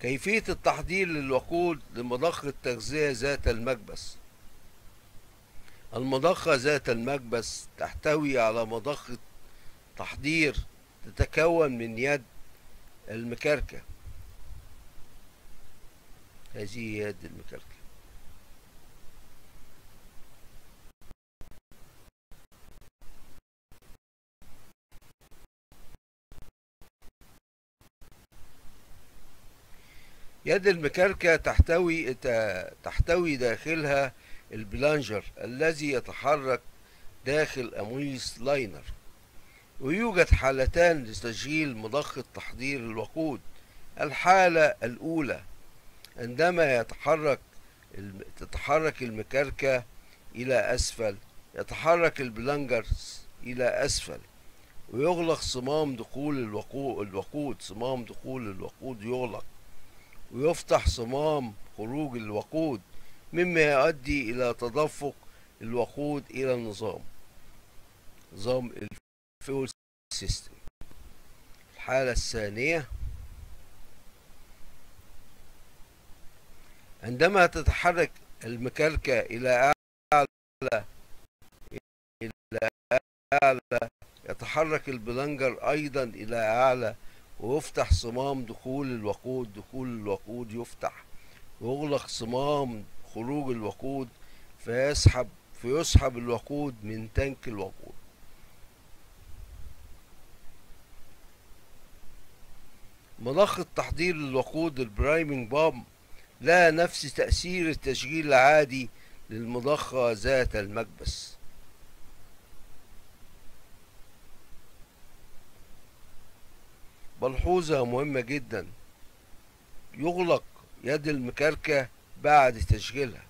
كيفية التحضير للوقود لمضخة تغذية ذات المكبس. المضخة ذات المكبس تحتوي على مضخة تحضير تتكون من يد المكركة. هذه يد المكركة. يد المكركة تحتوي تحتوي داخلها ال plunger الذي يتحرك داخل أمويس liner. ويوجد حالتان لتشغيل مضخة تحضير الوقود. الحالة الأولى عندما يتحرك تتحرك المكركة إلى أسفل يتحرك ال plungers إلى أسفل ويغلق صمام دخول الوقود. صمام دخول الوقود يغلق. ويفتح صمام خروج الوقود مما يؤدي إلى تدفق الوقود إلى النظام. نظام ال fuel system. الحالة الثانية عندما تتحرك المكركة إلى أعلى إلى أعلى يتحرك ال plunger أيضا إلى أعلى. ويفتح صمام دخول الوقود دخول الوقود يفتح. ويغلق صمام خروج الوقود فيسحب فيسحب الوقود من تانك الوقود. مضخة تحضير الوقود البرايمنج بام لها نفس تأثير التشغيل العادي للمضخة ذات المكبس. ملحوظة مهمة جدا. يغلق يد المكركة بعد تشغيلها.